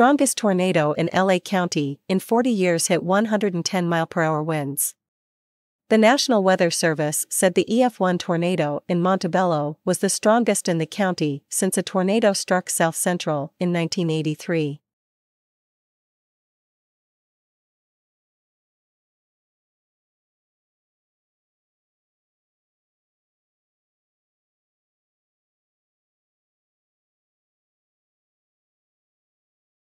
strongest tornado in LA County in 40 years hit 110 mph winds. The National Weather Service said the EF1 tornado in Montebello was the strongest in the county since a tornado struck South Central in 1983.